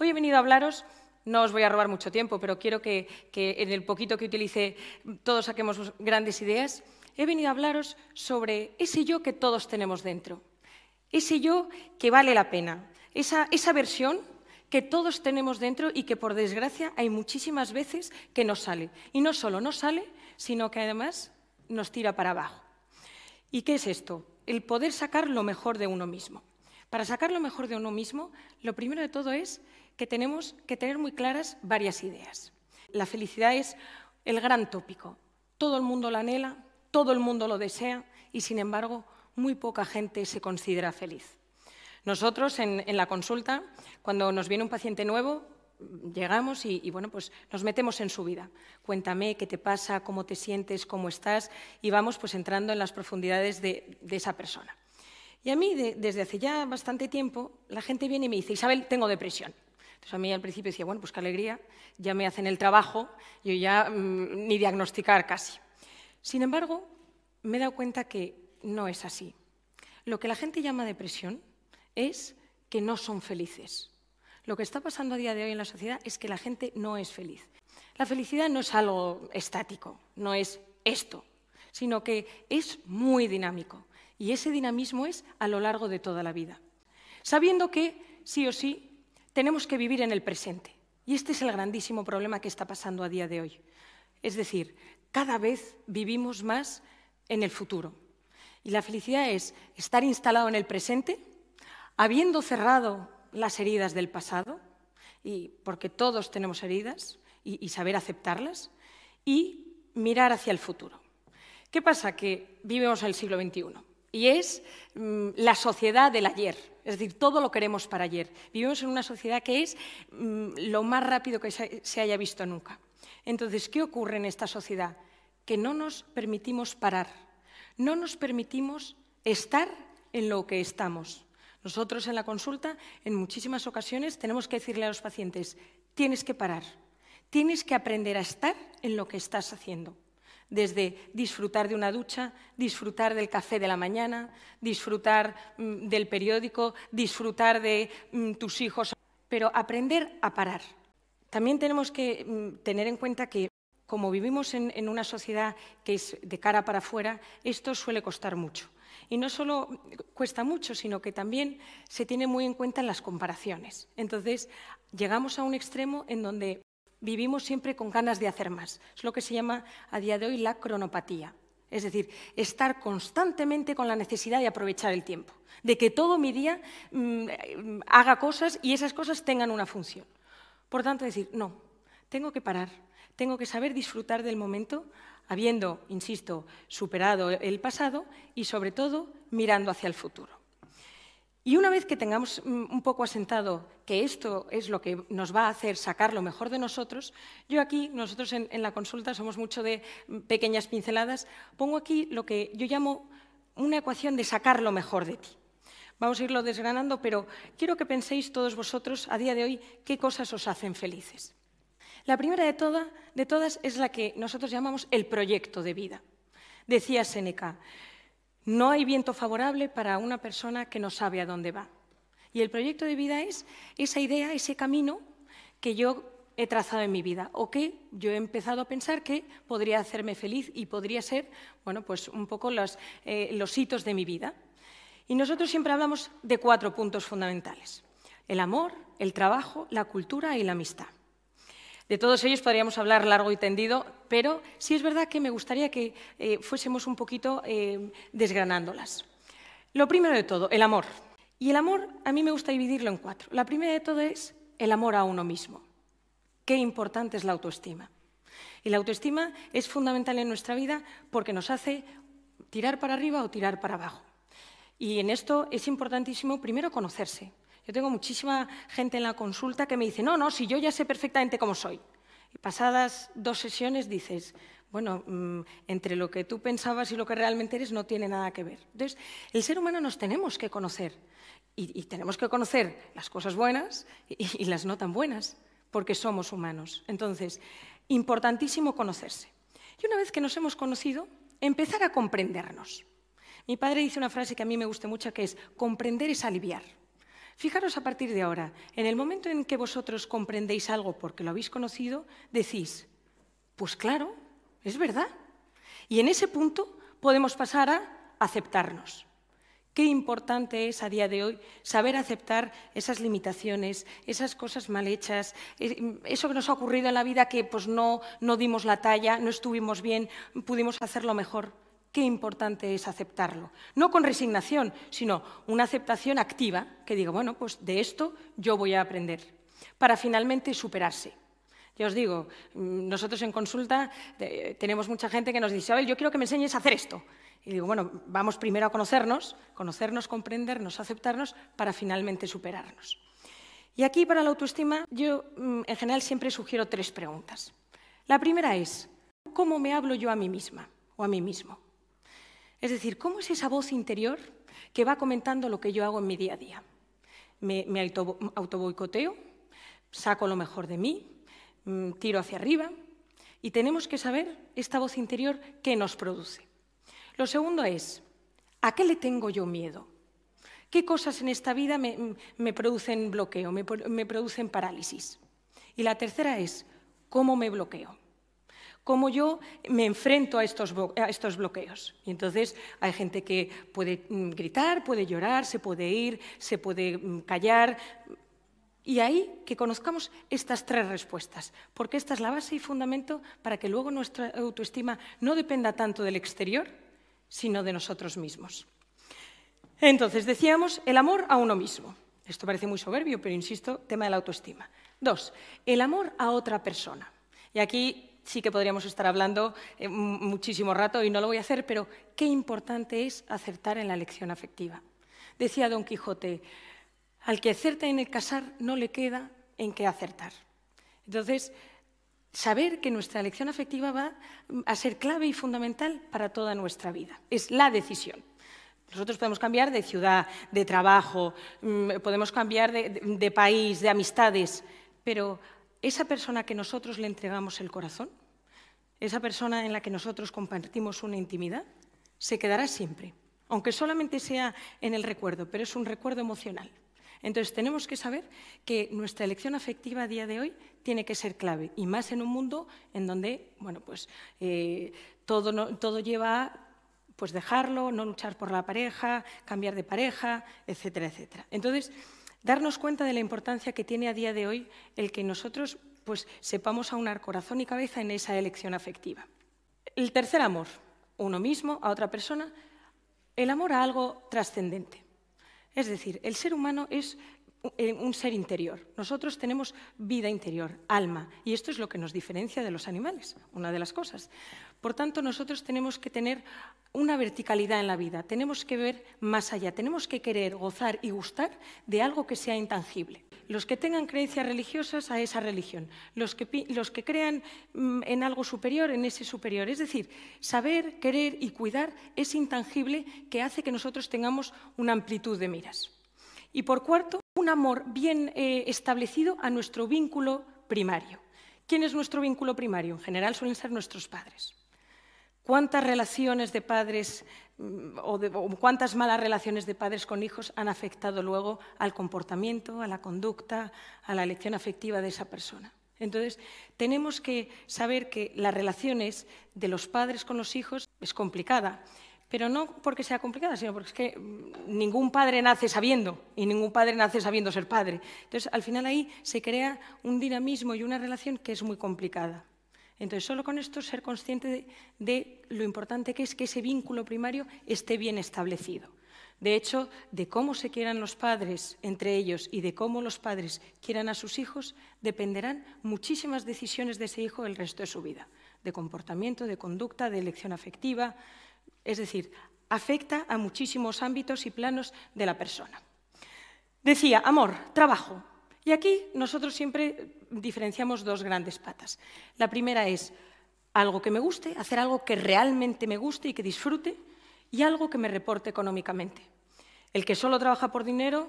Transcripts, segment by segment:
Hoy he venido a hablaros no os voy a robar mucho tiempo, pero quiero que, en el poquito que utilice todos saquemos grandes ideas. He venido a hablaros sobre ese yo que todos tenemos dentro, ese yo que vale la pena, esa, esa versión que todos tenemos dentro y que por desgracia hay muchísimas veces que no sale. Y no solo no sale, sino que además nos tira para abajo. ¿Y qué es esto? El poder sacar lo mejor de uno mismo. Para sacar lo mejor de uno mismo, lo primero de todo es que tenemos que tener muy claras varias ideas. La felicidad es el gran tópico. Todo el mundo la anhela, todo el mundo lo desea y, sin embargo, muy poca gente se considera feliz. Nosotros en, la consulta, cuando nos viene un paciente nuevo, llegamos y, bueno, pues nos metemos en su vida. Cuéntame qué te pasa, cómo te sientes, cómo estás y vamos pues entrando en las profundidades de, esa persona. Y a mí, desde hace ya bastante tiempo, la gente viene y me dice, Isabel, tengo depresión. Entonces a mí al principio decía, bueno, pues qué alegría, ya me hacen el trabajo, yo ya mm, ni diagnosticar casi. Sin embargo, me he dado cuenta que no es así. Lo que la gente llama depresión es que no son felices. Lo que está pasando a día de hoy en la sociedad es que la gente no es feliz. La felicidad no es algo estático, no es esto, sino que es muy dinámico. Y ese dinamismo es a lo largo de toda la vida. Sabiendo que, sí o sí, tenemos que vivir en el presente. Y este es el grandísimo problema que está pasando a día de hoy. Es decir, cada vez vivimos más en el futuro. Y la felicidad es estar instalado en el presente, habiendo cerrado las heridas del pasado, y porque todos tenemos heridas, y, saber aceptarlas, y mirar hacia el futuro. ¿Qué pasa? Que vivimos en el siglo XXI y es mm, la sociedad del ayer. Es decir, todo lo queremos para ayer. Vivimos en una sociedad que es mm, lo más rápido que se haya visto nunca. Entonces, ¿qué ocurre en esta sociedad? Que no nos permitimos parar, no nos permitimos estar en lo que estamos. Nosotros en la consulta, en muchísimas ocasiones, tenemos que decirle a los pacientes, tienes que parar, tienes que aprender a estar en lo que estás haciendo desde disfrutar de una ducha, disfrutar del café de la mañana, disfrutar mm, del periódico, disfrutar de mm, tus hijos, pero aprender a parar. También tenemos que mm, tener en cuenta que como vivimos en, en, una sociedad que es de cara para afuera, esto suele costar mucho. Y no solo cuesta mucho, sino que también se tiene muy en cuenta en las comparaciones. Entonces, llegamos a un extremo en donde vivimos siempre con ganas de hacer más. Es lo que se llama a día de hoy la cronopatía. Es decir, estar constantemente con la necesidad de aprovechar el tiempo, de que todo mi día mm, haga cosas y esas cosas tengan una función. Por tanto, decir, no, tengo que parar, tengo que saber disfrutar del momento, habiendo, insisto, superado el pasado y, sobre todo, mirando hacia el futuro. Y una vez que tengamos mm, un poco asentado que esto es lo que nos va a hacer sacar lo mejor de nosotros, yo aquí, nosotros en, la consulta somos mucho de mm, pequeñas pinceladas, pongo aquí lo que yo llamo una ecuación de sacar lo mejor de ti. Vamos a irlo desgranando, pero quiero que penséis todos vosotros a día de hoy qué cosas os hacen felices. La primera de, todas es la que nosotros llamamos el proyecto de vida. Decía Séneca, no hay viento favorable para una persona que no sabe a dónde va. Y el proyecto de vida es esa idea, ese camino que yo he trazado en mi vida o que yo he empezado a pensar que podría hacerme feliz y podría ser, bueno, pues un poco los, eh, los hitos de mi vida. Y nosotros siempre hablamos de cuatro puntos fundamentales. El amor, el trabajo, la cultura y la amistad. De todos ellos podríamos hablar largo y tendido, pero sí es verdad que me gustaría que eh, fuésemos un poquito eh, desgranándolas. Lo primero de todo, el amor. Y el amor a mí me gusta dividirlo en cuatro. La primera de todo es el amor a uno mismo. Qué importante es la autoestima. Y la autoestima es fundamental en nuestra vida porque nos hace tirar para arriba o tirar para abajo. Y en esto es importantísimo primero conocerse. Yo tengo muchísima gente en la consulta que me dice, no, no, si yo ya sé perfectamente cómo soy. Y pasadas dos sesiones dices, bueno, mm, entre lo que tú pensabas y lo que realmente eres no tiene nada que ver. Entonces, el ser humano nos tenemos que conocer y, tenemos que conocer las cosas buenas y, las no tan buenas, porque somos humanos. Entonces, importantísimo conocerse. Y una vez que nos hemos conocido, empezar a comprendernos. Mi padre dice una frase que a mí me gusta mucho, que es, comprender es aliviar. Fijaros a partir de ahora, en el momento en que vosotros comprendéis algo porque lo habéis conocido, decís, pues claro, es verdad. Y en ese punto podemos pasar a aceptarnos. Qué importante es a día de hoy saber aceptar esas limitaciones, esas cosas mal hechas, eh, eso que nos ha ocurrido en la vida que pues no, no dimos la talla, no estuvimos bien, pudimos hacerlo mejor. Qué importante es aceptarlo. No con resignación, sino una aceptación activa, que digo, bueno, pues de esto yo voy a aprender, para finalmente superarse. Ya os digo, nosotros en consulta eh, tenemos mucha gente que nos dice, yo quiero que me enseñes a hacer esto. Y digo, bueno, vamos primero a conocernos, conocernos, comprendernos, aceptarnos, para finalmente superarnos. Y aquí para la autoestima yo mm, en general siempre sugiero tres preguntas. La primera es, ¿cómo me hablo yo a mí misma o a mí mismo? Es decir, ¿cómo es esa voz interior que va comentando lo que yo hago en mi día a día? ¿Me, me autoboicoteo? ¿Saco lo mejor de mí? Mm, ¿Tiro hacia arriba? Y tenemos que saber esta voz interior qué nos produce. Lo segundo es, ¿a qué le tengo yo miedo? ¿Qué cosas en esta vida me, producen bloqueo, me, producen parálisis? Y la tercera es, ¿cómo me bloqueo? Cómo yo me enfrento a estos, bloqueos. Y entonces hay gente que puede mm, gritar, puede llorar, se puede ir, se puede mm, callar. Y ahí que conozcamos estas tres respuestas, porque esta es la base y fundamento para que luego nuestra autoestima no dependa tanto del exterior, sino de nosotros mismos. Entonces, decíamos el amor a uno mismo. Esto parece muy soberbio, pero insisto, tema de la autoestima. Dos, el amor a otra persona. Y aquí sí que podríamos estar hablando eh, muchísimo rato y no lo voy a hacer, pero qué importante es acertar en la elección afectiva. Decía Don Quijote, al que acerta en el casar no le queda en qué acertar. Entonces, saber que nuestra elección afectiva va a ser clave y fundamental para toda nuestra vida. Es la decisión. Nosotros podemos cambiar de ciudad, de trabajo, mm, podemos cambiar de, país, de amistades, pero esa persona que nosotros le entregamos el corazón, esa persona en la que nosotros compartimos una intimidad, se quedará siempre, aunque solamente sea en el recuerdo, pero es un recuerdo emocional. Entonces tenemos que saber que nuestra elección afectiva a día de hoy tiene que ser clave, y más en un mundo en donde bueno, pues, eh, todo, todo lleva a pues, dejarlo, no luchar por la pareja, cambiar de pareja, etcétera, etcétera. Entonces, darnos cuenta de la importancia que tiene a día de hoy el que nosotros pues, sepamos aunar corazón y cabeza en esa elección afectiva. El tercer amor, uno mismo, a otra persona, el amor a algo trascendente. Es decir, el ser humano es un ser interior. Nosotros tenemos vida interior, alma, y esto es lo que nos diferencia de los animales, una de las cosas. Por tanto, nosotros tenemos que tener una verticalidad en la vida, tenemos que ver más allá, tenemos que querer, gozar y gustar de algo que sea intangible. Los que tengan creencias religiosas a esa religión, los que, crean mm, en algo superior, en ese superior. Es decir, saber, querer y cuidar es intangible que hace que nosotros tengamos una amplitud de miras. Y por cuarto, un amor bien eh, establecido a nuestro vínculo primario. ¿Quién es nuestro vínculo primario? En general suelen ser nuestros padres. ¿Cuántas relaciones de padres mm, o, cuántas malas relaciones de padres con hijos han afectado luego al comportamiento, a la conducta, a la elección afectiva de esa persona? Entonces, tenemos que saber que las relaciones de los padres con los hijos es complicada pero no porque sea complicada, sino porque es que mm, ningún padre nace sabiendo y ningún padre nace sabiendo ser padre. Entonces, al final ahí se crea un dinamismo y una relación que es muy complicada. Entonces, solo con esto ser consciente de, lo importante que es que ese vínculo primario esté bien establecido. De hecho, de cómo se quieran los padres entre ellos y de cómo los padres quieran a sus hijos, dependerán muchísimas decisiones de ese hijo el resto de su vida, de comportamiento, de conducta, de elección afectiva, es decir, afecta a muchísimos ámbitos y planos de la persona. Decía, amor, trabajo. Y aquí nosotros siempre diferenciamos dos grandes patas. La primera es algo que me guste, hacer algo que realmente me guste y que disfrute, y algo que me reporte económicamente. El que solo trabaja por dinero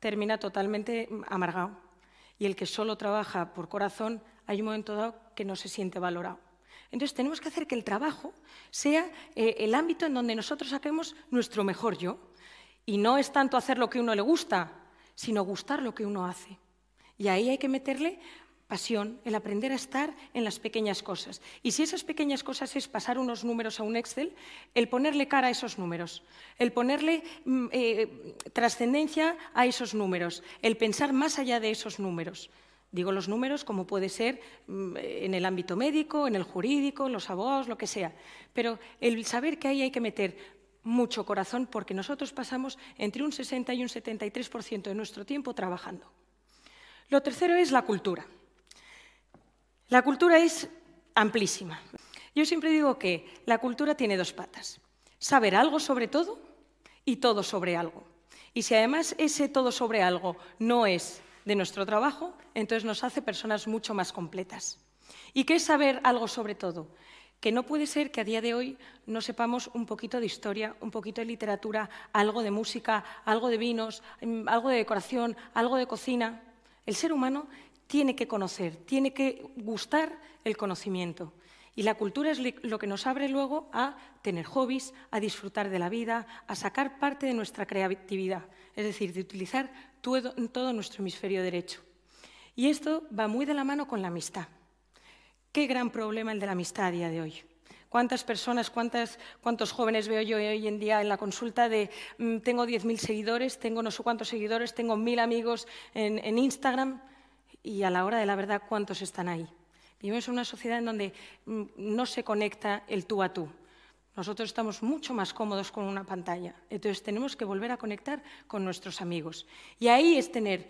termina totalmente amargado. Y el que solo trabaja por corazón, hay un momento dado que no se siente valorado. Entonces tenemos que hacer que el trabajo sea eh, el ámbito en donde nosotros saquemos nuestro mejor yo. Y no es tanto hacer lo que uno le gusta, sino gustar lo que uno hace. Y ahí hay que meterle pasión, el aprender a estar en las pequeñas cosas. Y si esas pequeñas cosas es pasar unos números a un Excel, el ponerle cara a esos números, el ponerle mm, eh, trascendencia a esos números, el pensar más allá de esos números. Digo los números como puede ser mm, en el ámbito médico, en el jurídico, los abogados, lo que sea. Pero el saber que ahí hay que meter mucho corazón porque nosotros pasamos entre un 60 y un 73% de nuestro tiempo trabajando. Lo tercero es la cultura. La cultura es amplísima. Yo siempre digo que la cultura tiene dos patas. Saber algo sobre todo y todo sobre algo. Y si además ese todo sobre algo no es de nuestro trabajo, entonces nos hace personas mucho más completas. ¿Y qué es saber algo sobre todo? Que no puede ser que a día de hoy no sepamos un poquito de historia, un poquito de literatura, algo de música, algo de vinos, algo de decoración, algo de cocina. El ser humano tiene que conocer, tiene que gustar el conocimiento. Y la cultura es lo que nos abre luego a tener hobbies, a disfrutar de la vida, a sacar parte de nuestra creatividad, es decir, de utilizar todo, nuestro hemisferio derecho. Y esto va muy de la mano con la amistad. Qué gran problema el de la amistad a día de hoy. ¿Cuántas personas, cuántos jóvenes veo yo hoy en día en la consulta de mm, tengo 10.000 seguidores, tengo no sé cuántos seguidores, tengo 1.000 amigos en Instagram? y a la hora de la verdad cuántos están ahí. Vivimos en una sociedad en donde mm, no se conecta el tú a tú. Nosotros estamos mucho más cómodos con una pantalla. Entonces tenemos que volver a conectar con nuestros amigos. Y ahí es tener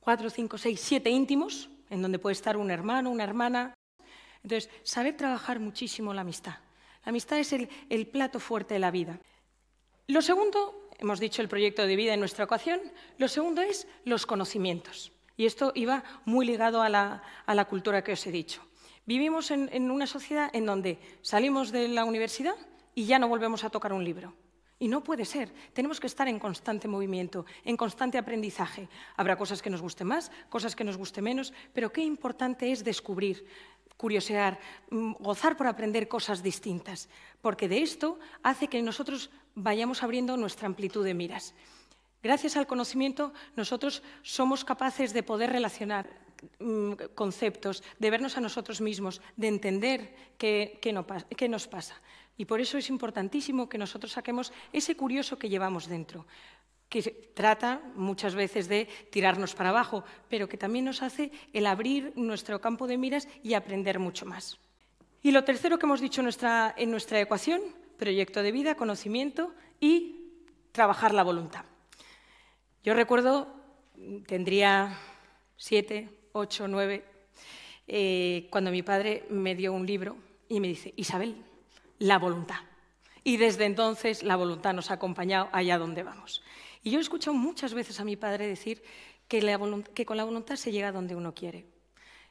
cuatro, cinco, seis, siete íntimos, en donde puede estar un hermano, una hermana. Entonces, saber trabajar muchísimo la amistad. La amistad es el, plato fuerte de la vida. Lo segundo, hemos dicho el proyecto de vida en nuestra ocasión, lo segundo es los conocimientos. Y esto iba muy ligado a la, cultura que os he dicho. Vivimos en, una sociedad en donde salimos de la universidad y ya no volvemos a tocar un libro. Y no puede ser. Tenemos que estar en constante movimiento, en constante aprendizaje. Habrá cosas que nos gusten más, cosas que nos gusten menos, pero qué importante es descubrir, curiosear, mm, gozar por aprender cosas distintas, porque de esto hace que nosotros vayamos abriendo nuestra amplitud de miras. Gracias al conocimiento, nosotros somos capaces de poder relacionar mm, conceptos, de vernos a nosotros mismos, de entender qué, nos pasa. Y por eso es importantísimo que nosotros saquemos ese curioso que llevamos dentro, que trata muchas veces de tirarnos para abajo, pero que también nos hace el abrir nuestro campo de miras y aprender mucho más. Y lo tercero que hemos dicho en nuestra ecuación, proyecto de vida, conocimiento y trabajar la voluntad. Yo recuerdo, tendría siete, ocho, nueve, eh, cuando mi padre me dio un libro y me dice, Isabel, la voluntad. Y desde entonces la voluntad nos ha acompañado allá donde vamos. Y yo he escuchado muchas veces a mi padre decir que, con la voluntad se llega donde uno quiere.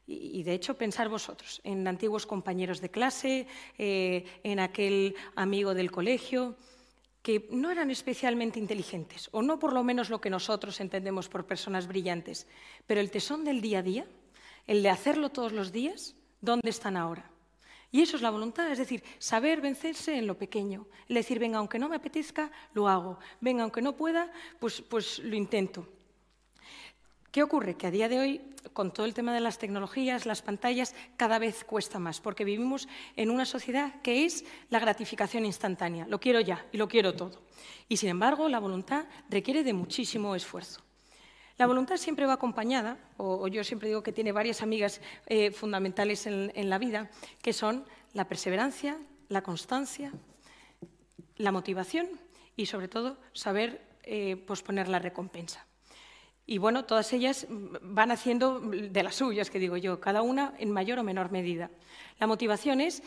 Y, de hecho, pensar vosotros en antiguos compañeros de clase, eh, en aquel amigo del colegio, que no eran especialmente inteligentes, o no por lo menos lo que nosotros entendemos por personas brillantes, pero el tesón del día a día, el de hacerlo todos los días, ¿dónde están ahora? Y eso es la voluntad, es decir, saber vencerse en lo pequeño, el decir, venga, aunque no me apetezca, lo hago, venga, aunque no pueda, pues, pues lo intento. ¿Qué ocurre? Que a día de hoy, con todo el tema de las tecnologías, las pantallas, cada vez cuesta más, porque vivimos en una sociedad que es la gratificación instantánea. Lo quiero ya y lo quiero todo. Y sin embargo, la voluntad requiere de muchísimo esfuerzo. La voluntad siempre va acompañada, o, yo siempre digo que tiene varias amigas eh, fundamentales en, la vida, que son la perseverancia, la constancia, la motivación y, sobre todo, saber eh, posponer la recompensa. Y bueno, todas ellas van haciendo de las suyas, que digo yo, cada una en mayor o menor medida. La motivación es,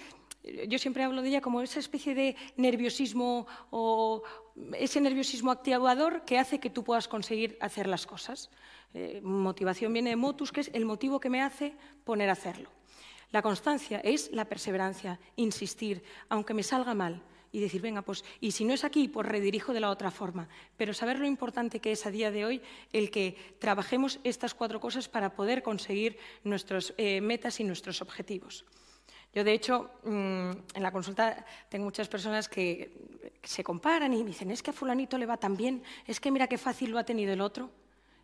yo siempre hablo de ella como esa especie de nerviosismo o ese nerviosismo activador que hace que tú puedas conseguir hacer las cosas. Eh, motivación viene de motus, que es el motivo que me hace poner a hacerlo. La constancia es la perseverancia, insistir, aunque me salga mal, y decir, venga, pues, y si no es aquí, pues redirijo de la otra forma. Pero saber lo importante que es a día de hoy el que trabajemos estas cuatro cosas para poder conseguir nuestras eh, metas y nuestros objetivos. Yo, de hecho, mm, en la consulta tengo muchas personas que se comparan y dicen, es que a fulanito le va tan bien, es que mira qué fácil lo ha tenido el otro.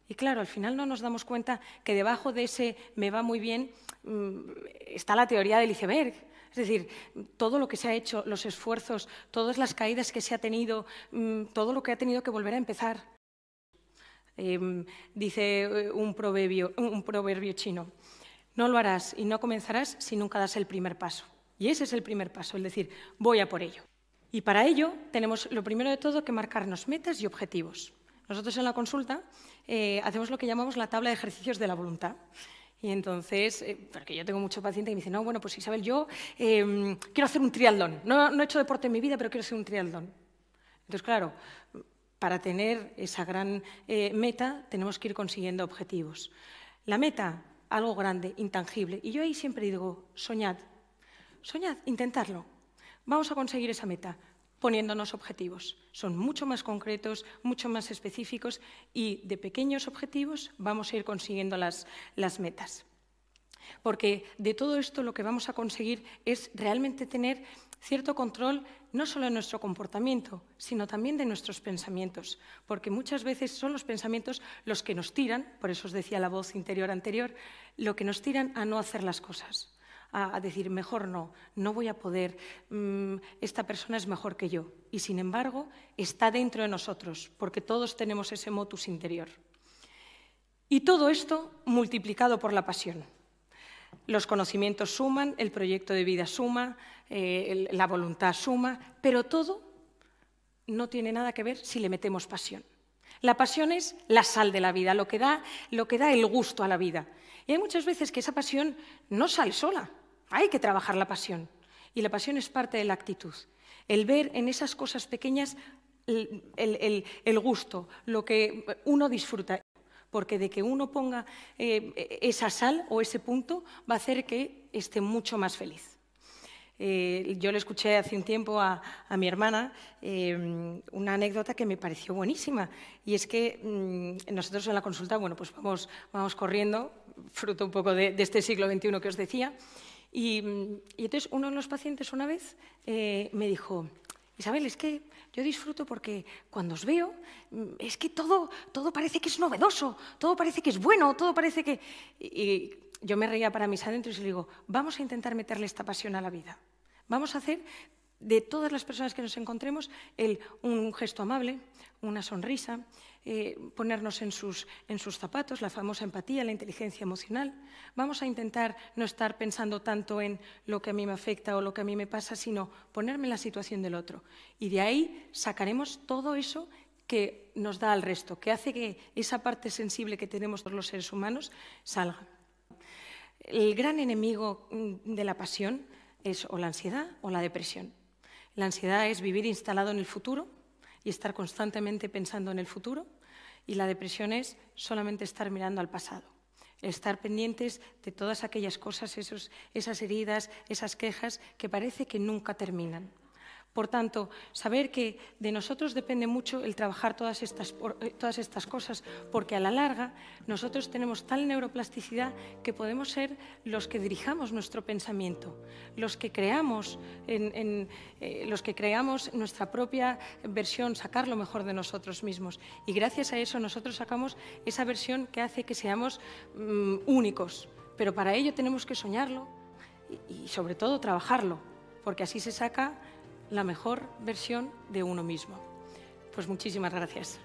Y claro, al final no nos damos cuenta que debajo de ese me va muy bien mm, está la teoría del iceberg. Es decir, todo lo que se ha hecho, los esfuerzos, todas las caídas que se ha tenido, mm, todo lo que ha tenido que volver a empezar. Em, dice eh, un proverbio, un proverbio chino, no lo harás y no comenzarás si nunca das el primer paso. Y ese es el primer paso, el decir, voy a por ello. Y para ello tenemos, lo primero de todo, que marcarnos metas y objetivos. Nosotros en la consulta eh, hacemos lo que llamamos la tabla de ejercicios de la voluntad. Y entonces, eh, porque yo tengo mucho paciente que me dice, no, bueno, pues Isabel, yo em, quiero hacer un triatlón. No, he hecho deporte en mi vida, pero quiero hacer un triatlón. Entonces, claro, para tener esa gran eh, meta tenemos que ir consiguiendo objetivos. La meta, algo grande, intangible. Y yo ahí siempre digo, soñad, soñad, intentarlo. Vamos a conseguir esa meta poniéndonos objetivos. Son mucho más concretos, mucho más específicos y de pequeños objetivos vamos a ir consiguiendo las, las metas. Porque de todo esto lo que vamos a conseguir es realmente tener cierto control no solo de nuestro comportamiento, sino también de nuestros pensamientos, porque muchas veces son los pensamientos los que nos tiran, por eso os decía la voz interior anterior, lo que nos tiran a no hacer las cosas a, decir, mejor no, no voy a poder, mm, esta persona es mejor que yo. Y sin embargo, está dentro de nosotros, porque todos tenemos ese motus interior. Y todo esto multiplicado por la pasión. Los conocimientos suman, el proyecto de vida suma, eh, la voluntad suma, pero todo no tiene nada que ver si le metemos pasión. La pasión es la sal de la vida, lo que da, lo que da el gusto a la vida. Y hay muchas veces que esa pasión no sale sola, hay que trabajar la pasión. Y la pasión es parte de la actitud. El ver en esas cosas pequeñas el, gusto, lo que uno disfruta. Porque de que uno ponga eh, esa sal o ese punto va a hacer que esté mucho más feliz. Eh, yo le escuché hace un tiempo a, mi hermana eh, una anécdota que me pareció buenísima. Y es que mm, nosotros en la consulta, bueno, pues vamos, vamos corriendo, fruto un poco de, este siglo XXI que os decía, y, entonces uno de los pacientes una vez eh, me dijo, Isabel, es que yo disfruto porque cuando os veo, mm, es que todo, todo parece que es novedoso, todo parece que es bueno, todo parece que... yo me reía para mis adentros y le digo, vamos a intentar meterle esta pasión a la vida. Vamos a hacer de todas las personas que nos encontremos el, un gesto amable, una sonrisa, eh, ponernos en sus, en sus zapatos, la famosa empatía, la inteligencia emocional. Vamos a intentar no estar pensando tanto en lo que a mí me afecta o lo que a mí me pasa, sino ponerme en la situación del otro. Y de ahí sacaremos todo eso que nos da al resto, que hace que esa parte sensible que tenemos todos los seres humanos salga. El gran enemigo mm, de la pasión es o la ansiedad o la depresión. La ansiedad es vivir instalado en el futuro y estar constantemente pensando en el futuro y la depresión es solamente estar mirando al pasado, estar pendientes de todas aquellas cosas, esas heridas, esas quejas que parece que nunca terminan. Por tanto, saber que de nosotros depende mucho el trabajar todas estas, eh, todas estas cosas, porque a la larga nosotros tenemos tal neuroplasticidad que podemos ser los que dirijamos nuestro pensamiento, los que creamos, en, eh, los que creamos nuestra propia versión, sacar lo mejor de nosotros mismos. Y gracias a eso nosotros sacamos esa versión que hace que seamos mm, únicos. Pero para ello tenemos que soñarlo y, y sobre todo trabajarlo, porque así se saca la mejor versión de uno mismo. Pues muchísimas gracias.